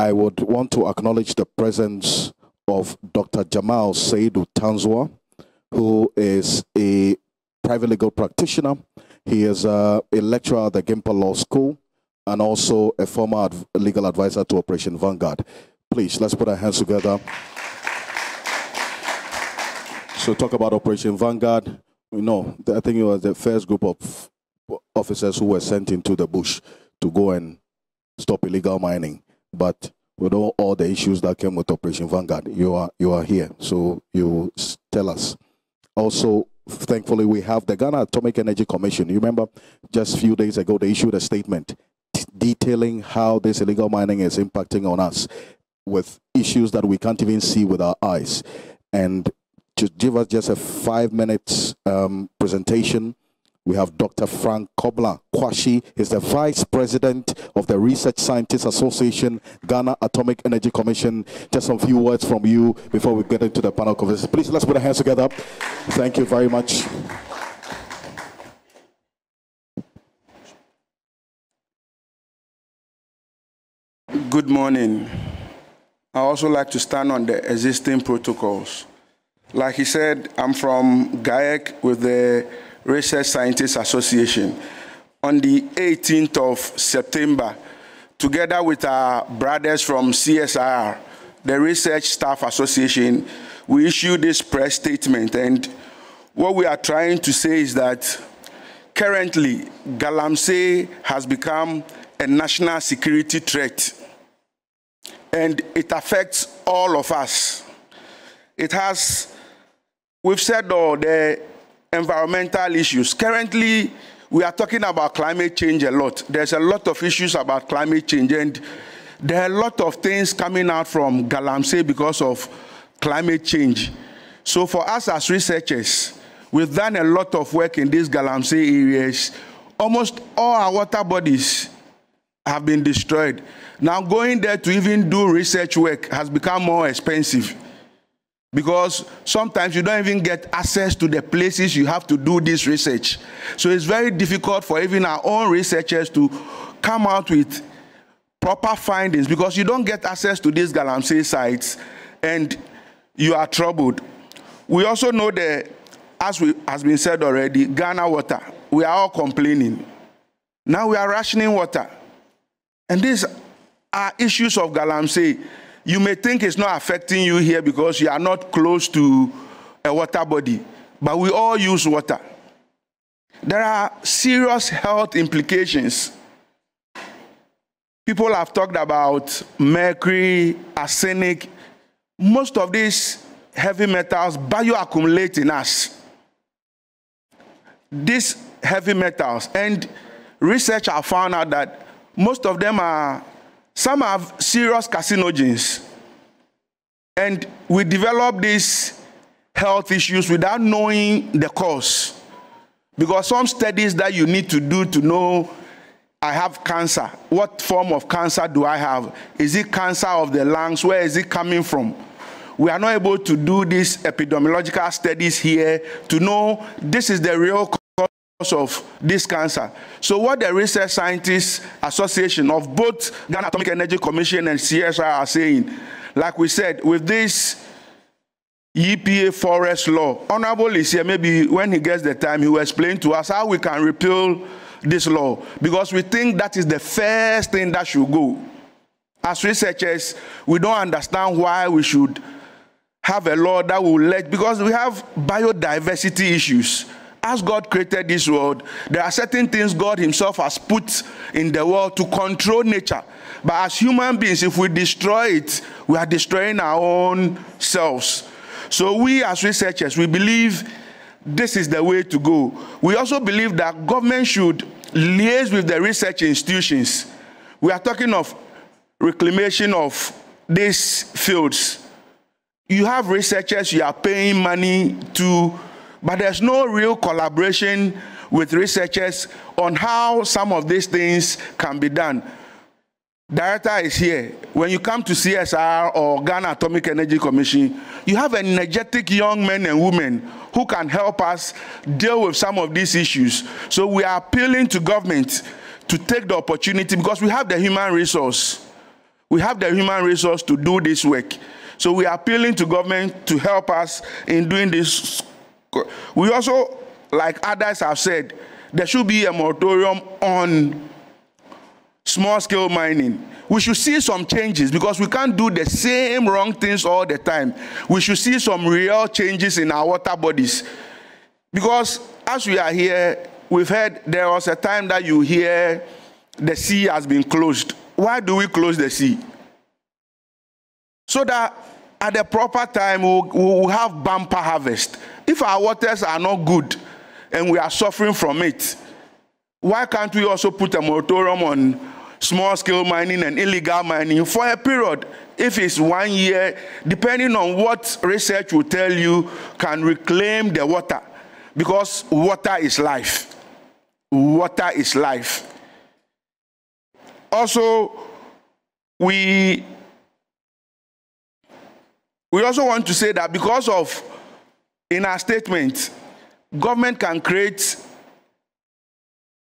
I would want to acknowledge the presence of Dr. Jamal Saidu Tanzwa, who is a private legal practitioner. He is uh, a lecturer at the GIMPA Law School and also a former adv- legal advisor to Operation Vanguard. Please, let's put our hands together. So, talk about Operation Vanguard. You know, I think it was the first group of officers who were sent into the bush to go and stop illegal mining. But with all, all the issues that came with Operation Vanguard, you are you are here, so you tell us. Also, thankfully, we have the Ghana Atomic Energy Commission. You remember, just a few days ago, they issued a statement detailing how this illegal mining is impacting on us with issues that we can't even see with our eyes. And to give us just a five minutes um, presentation, we have Dr. Frank Kobler Kwashi. He's the Vice President of the Research Scientists Association, Ghana Atomic Energy Commission. Just some few words from you before we get into the panel conversation. Please, let's put our hands together. Thank you very much. Good morning. I also like to stand on the existing protocols. Like he said, I'm from GAEC with the Research Scientists Association. On the 18th of September, together with our brothers from CSIR, the Research Staff Association, we issued this press statement. And what we are trying to say is that currently, Galamsey has become a national security threat and it affects all of us. It has, we've said all the environmental issues. Currently, we are talking about climate change a lot. There's a lot of issues about climate change, and there are a lot of things coming out from Galamsey because of climate change. So, for us as researchers, we've done a lot of work in these Galamsey areas. Almost all our water bodies have been destroyed. Now, going there to even do research work has become more expensive because sometimes you don't even get access to the places you have to do this research. So it's very difficult for even our own researchers to come out with proper findings because you don't get access to these Galamsey sites and you are troubled. We also know that, as we, has been said already, Ghana water, we are all complaining. Now we are rationing water. And these are issues of Galamsey. You may think it's not affecting you here because you are not close to a water body, but we all use water. There are serious health implications. People have talked about mercury, arsenic. Most of these heavy metals bioaccumulate in us. These heavy metals, and research have found out that most of them are some have serious carcinogens. And we develop these health issues without knowing the cause. Because some studies that you need to do to know I have cancer, what form of cancer do I have? Is it cancer of the lungs? Where is it coming from? We are not able to do these epidemiological studies here to know this is the real cause of this cancer. So what the Research Scientists Association of both Ghana Atomic Energy Commission and CSIR are saying, like we said, with this EPA forest law, Honorable is here, maybe when he gets the time, he will explain to us how we can repeal this law, because we think that is the first thing that should go. As researchers, we don't understand why we should have a law that will let, because we have biodiversity issues as God created this world, there are certain things God Himself has put in the world to control nature. But as human beings, if we destroy it, we are destroying our own selves. So we as researchers, we believe this is the way to go. We also believe that government should liaise with the research institutions. We are talking of reclamation of these fields. You have researchers you are paying money to but there's no real collaboration with researchers on how some of these things can be done. Director is here. When you come to CSIR or Ghana Atomic Energy Commission, you have energetic young men and women who can help us deal with some of these issues. So we are appealing to government to take the opportunity because we have the human resource. We have the human resource to do this work. So we are appealing to government to help us in doing this. We also, like others have said, there should be a moratorium on small scale mining. We should see some changes because we can't do the same wrong things all the time. We should see some real changes in our water bodies. Because as we are here, we've heard there was a time that you hear the sea has been closed. Why do we close the sea? So that at the proper time we'll, we'll have bumper harvest. If our waters are not good and we are suffering from it, why can't we also put a moratorium on small scale mining and illegal mining for a period? If it's one year, depending on what research will tell you, can reclaim the water because water is life. Water is life. Also, we we also want to say that because of in our statement, government can create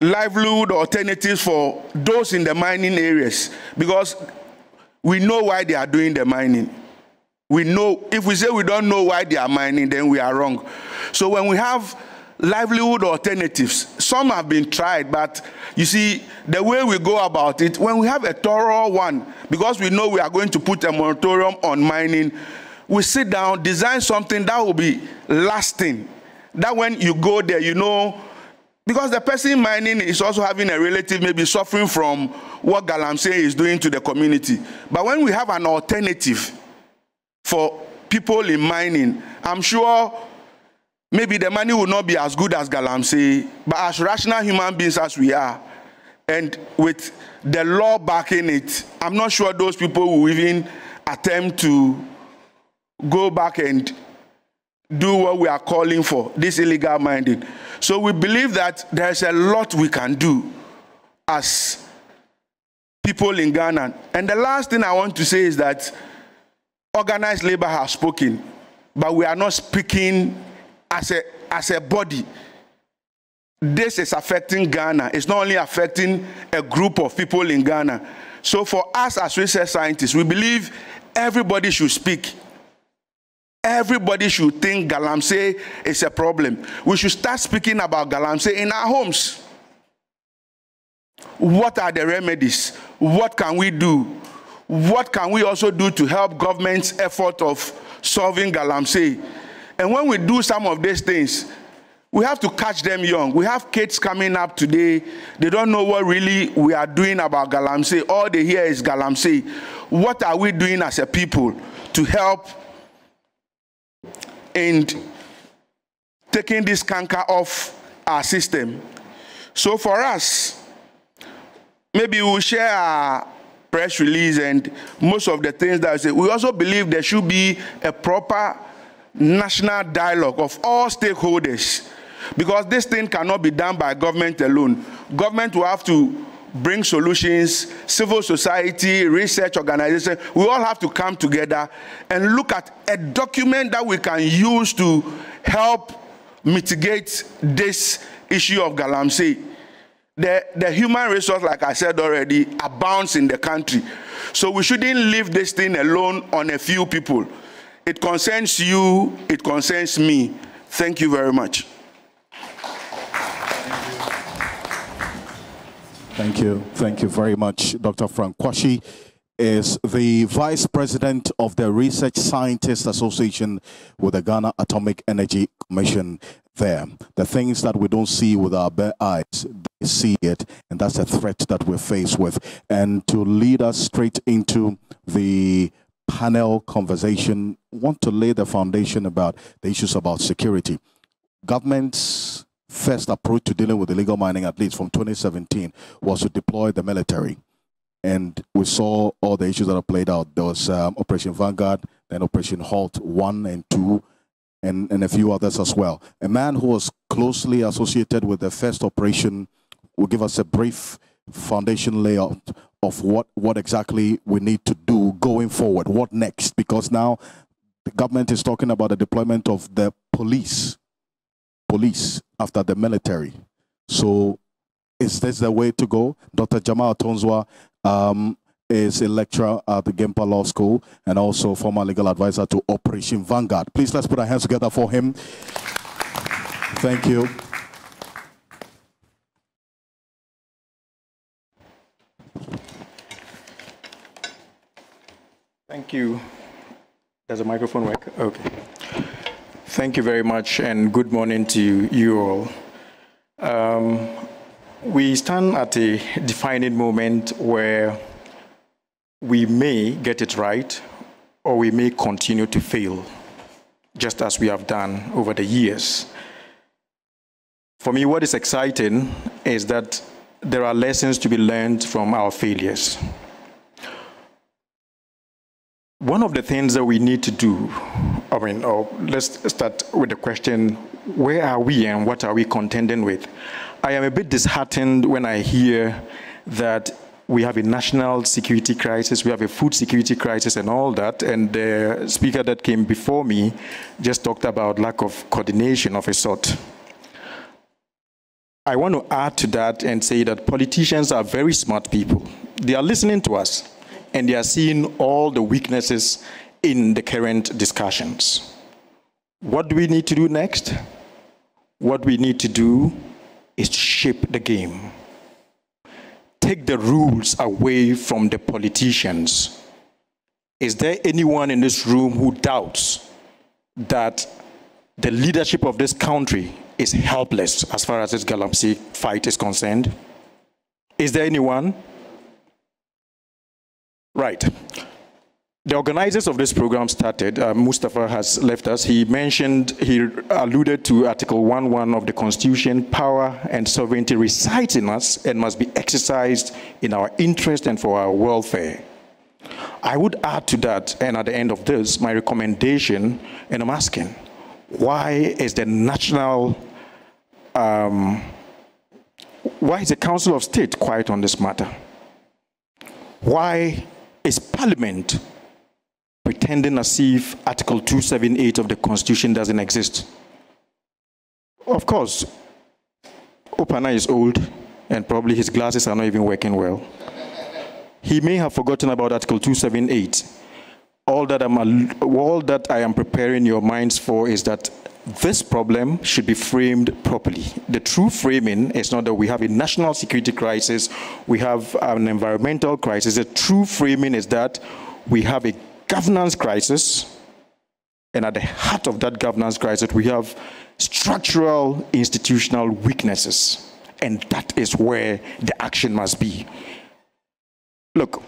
livelihood alternatives for those in the mining areas because we know why they are doing the mining. We know, if we say we don't know why they are mining, then we are wrong. So when we have livelihood alternatives, some have been tried, but you see, the way we go about it, when we have a thorough one, because we know we are going to put a moratorium on mining, we sit down, design something that will be lasting. That when you go there, you know, because the person mining is also having a relative maybe suffering from what Galamsey is doing to the community. But when we have an alternative for people in mining, I'm sure maybe the money will not be as good as Galamsey, but as rational human beings as we are, and with the law backing it, I'm not sure those people will even attempt to go back and do what we are calling for, this illegal mining. So we believe that there's a lot we can do as people in Ghana. And the last thing I want to say is that organized labor has spoken, but we are not speaking as a, as a body. This is affecting Ghana. It's not only affecting a group of people in Ghana. So for us as research scientists, we believe everybody should speak Everybody should think Galamsey is a problem. We should start speaking about Galamsey in our homes. What are the remedies? What can we do? What can we also do to help government's effort of solving Galamsey? And when we do some of these things, we have to catch them young. We have kids coming up today. They don't know what really we are doing about Galamsey. All they hear is Galamsey. What are we doing as a people to help and taking this canker off our system. So for us, maybe we'll share our press release and most of the things that I say. We also believe there should be a proper national dialogue of all stakeholders because this thing cannot be done by government alone. Government will have to bring solutions, civil society, research organization, we all have to come together and look at a document that we can use to help mitigate this issue of Galamsey. The, the human resource, like I said already, abounds in the country. So we shouldn't leave this thing alone on a few people. It concerns you, it concerns me. Thank you very much. Thank you. Thank you very much. Dr. Frank Kwashi is the Vice President of the Research Scientists Association with the Ghana Atomic Energy Commission there. The things that we don't see with our bare eyes, they see it, and that's a threat that we're faced with. And to lead us straight into the panel conversation, want to lay the foundation about the issues about security. Governments first approach to dealing with illegal mining, at least from 2017, was to deploy the military. And we saw all the issues that are played out. There was um, Operation Vanguard, then Operation Halt 1 and 2, and, and a few others as well. A man who was closely associated with the first operation will give us a brief foundation layout of what, what exactly we need to do going forward. What next? Because now the government is talking about the deployment of the police police after the military. So is this the way to go? Dr. Jamal Tonzwa, um, is a lecturer at the GIMPA Law School and also former legal advisor to Operation Vanguard. Please let's put our hands together for him. Thank you. Thank you. Does the microphone work? Okay. Thank you very much, and good morning to you all. Um, we stand at a defining moment where we may get it right or we may continue to fail, just as we have done over the years. For me, what is exciting is that there are lessons to be learned from our failures. One of the things that we need to do, I mean, oh, let's start with the question where are we and what are we contending with? I am a bit disheartened when I hear that we have a national security crisis, we have a food security crisis, and all that. And the speaker that came before me just talked about lack of coordination of a sort. I want to add to that and say that politicians are very smart people. They are listening to us and they are seeing all the weaknesses in the current discussions. What do we need to do next? What we need to do is shape the game. Take the rules away from the politicians. Is there anyone in this room who doubts that the leadership of this country is helpless as far as this Galamsey fight is concerned? Is there anyone? Right. The organizers of this program started, uh, Mustafa has left us, he mentioned, he alluded to Article 1.1 of the Constitution, power and sovereignty resides in us and must be exercised in our interest and for our welfare. I would add to that, and at the end of this, my recommendation, and I'm asking, why is the national, um, why is the Council of State quiet on this matter? Why is Parliament pretending as if Article 278 of the Constitution doesn't exist? Of course, Opana is old and probably his glasses are not even working well. He may have forgotten about Article 278. All that, I'm, all that I am preparing your minds for is that this problem should be framed properly. The true framing is not that we have a national security crisis, we have an environmental crisis. The true framing is that we have a governance crisis, and at the heart of that governance crisis, we have structural institutional weaknesses. And that is where the action must be. Look,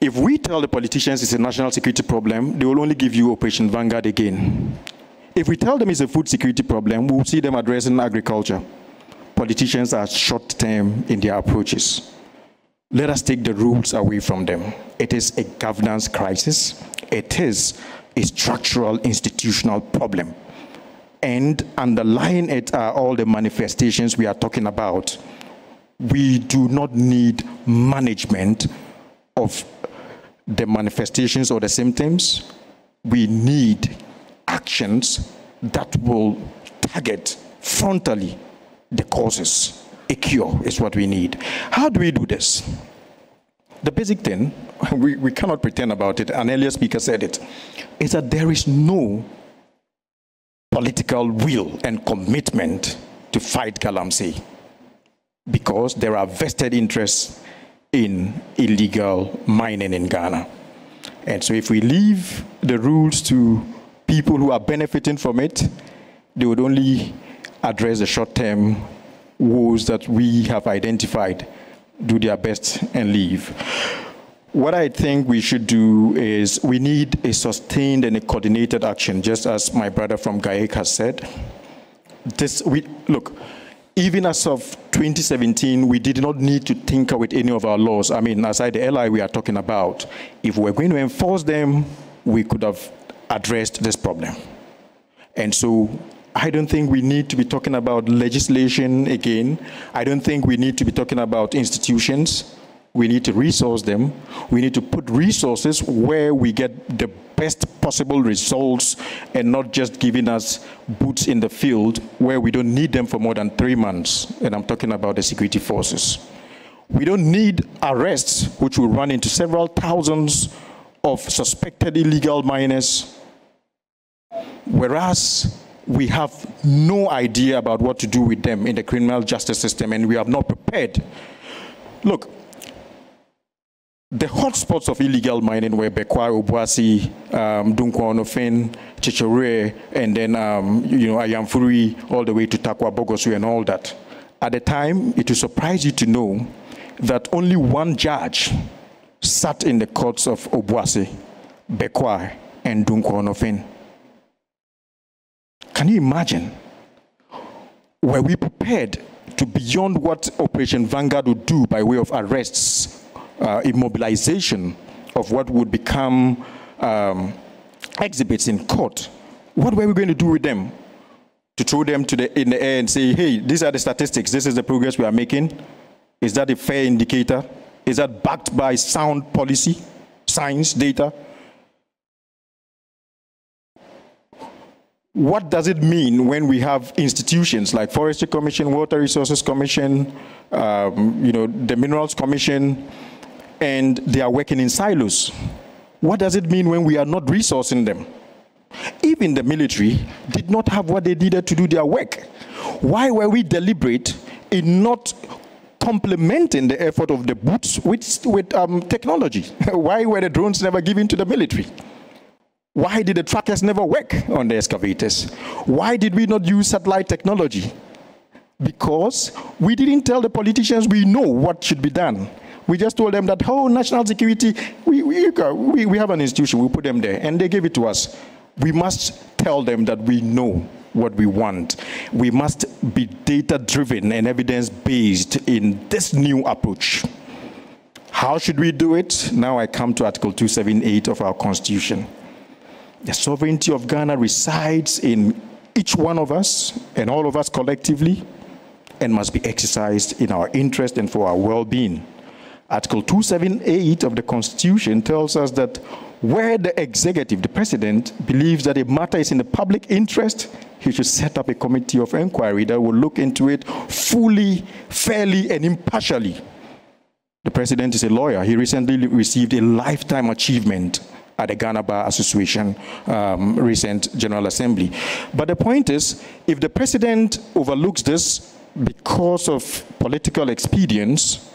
if we tell the politicians it's a national security problem, they will only give you Operation Vanguard again. If we tell them it's a food security problem, we'll see them addressing agriculture. Politicians are short term in their approaches. Let us take the rules away from them. It is a governance crisis, it is a structural institutional problem. And underlying it are all the manifestations we are talking about. We do not need management of the manifestations or the symptoms. We need actions that will target frontally the causes. A cure is what we need. How do we do this? The basic thing, we, we cannot pretend about it, an earlier speaker said it, is that there is no political will and commitment to fight Galamsey because there are vested interests in illegal mining in Ghana. And so if we leave the rules to people who are benefiting from it, they would only address the short-term woes that we have identified, do their best and leave. What I think we should do is we need a sustained and a coordinated action, just as my brother from GAEC has said. This, we, look, even as of 2017, we did not need to tinker with any of our laws. I mean, aside the LI we are talking about, if we're going to enforce them, we could have addressed this problem. And so I don't think we need to be talking about legislation again. I don't think we need to be talking about institutions. We need to resource them. We need to put resources where we get the best possible results and not just giving us boots in the field where we don't need them for more than three months. And I'm talking about the security forces. We don't need arrests, which will run into several thousands of suspected illegal miners, whereas we have no idea about what to do with them in the criminal justice system and we have not prepared. Look, the hotspots of illegal mining were Bekwai, Obuasi, um, Dunkwa Chichore, and then, um, you know, Ayamfuri, all the way to Tarkwa, Bogosu, and all that. At the time, it will surprise you to know that only one judge sat in the courts of Obuasi, Bekwai, and Dunkwa Can you imagine? Were we prepared to beyond what Operation Vanguard would do by way of arrests, uh, immobilization of what would become um, exhibits in court, what were we going to do with them? To throw them to the, in the air and say, hey, these are the statistics, this is the progress we are making? Is that a fair indicator? Is that backed by sound policy, science, data? What does it mean when we have institutions like Forestry Commission, Water Resources Commission, um, you know, the Minerals Commission, and they are working in silos. What does it mean when we are not resourcing them? Even the military did not have what they needed to do their work. Why were we deliberate in not complementing the effort of the boots with, with um, technology? Why were the drones never given to the military? Why did the trackers never work on the excavators? Why did we not use satellite technology? Because we didn't tell the politicians we know what should be done. We just told them that, oh, national security, we, we, we, we have an institution, we put them there, and they gave it to us. We must tell them that we know what we want. We must be data driven and evidence based in this new approach. How should we do it? Now I come to Article 278 of our Constitution. The sovereignty of Ghana resides in each one of us and all of us collectively and must be exercised in our interest and for our well being. Article 278 of the Constitution tells us that where the executive, the president, believes that a matter is in the public interest, he should set up a committee of inquiry that will look into it fully, fairly, and impartially. The president is a lawyer. He recently received a lifetime achievement at the Ghana Bar Association um, recent General Assembly. But the point is, if the president overlooks this because of political expedience,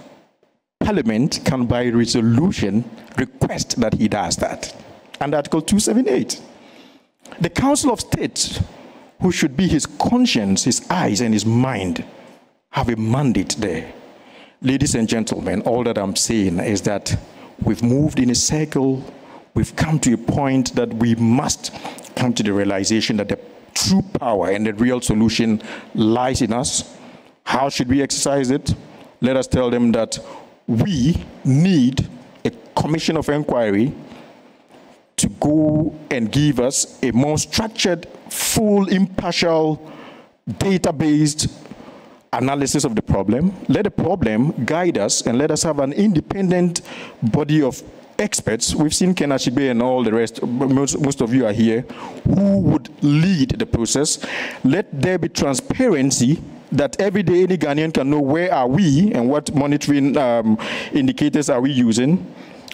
Parliament can by resolution request that he does that. And Article 278. The Council of State, who should be his conscience, his eyes, and his mind, have a mandate there. Ladies and gentlemen, all that I'm saying is that we've moved in a circle. We've come to a point that we must come to the realization that the true power and the real solution lies in us. How should we exercise it? Let us tell them that we need a commission of inquiry to go and give us a more structured, full, impartial, data-based analysis of the problem. Let the problem guide us and let us have an independent body of experts. We've seen Ken Ashigbey and all the rest, most, most of you are here, who would lead the process. Let there be transparency that every day any Ghanaian can know where are we and what monitoring um, indicators are we using,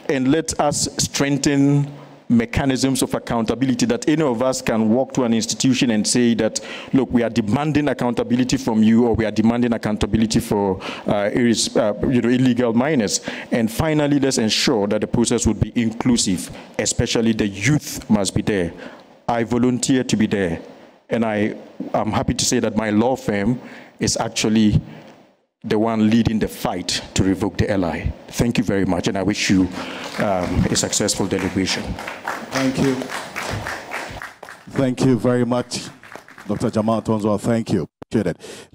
and let us strengthen mechanisms of accountability that any of us can walk to an institution and say that, look, we are demanding accountability from you or we are demanding accountability for uh, iris, uh, you know, illegal miners. And finally, let's ensure that the process would be inclusive, especially the youth must be there. I volunteer to be there. And I am happy to say that my law firm is actually the one leading the fight to revoke the LI. Thank you very much, and I wish you um, a successful deliberation. Thank you. Thank you very much, Dr. Jamal Tonzo. Thank you. Appreciate it.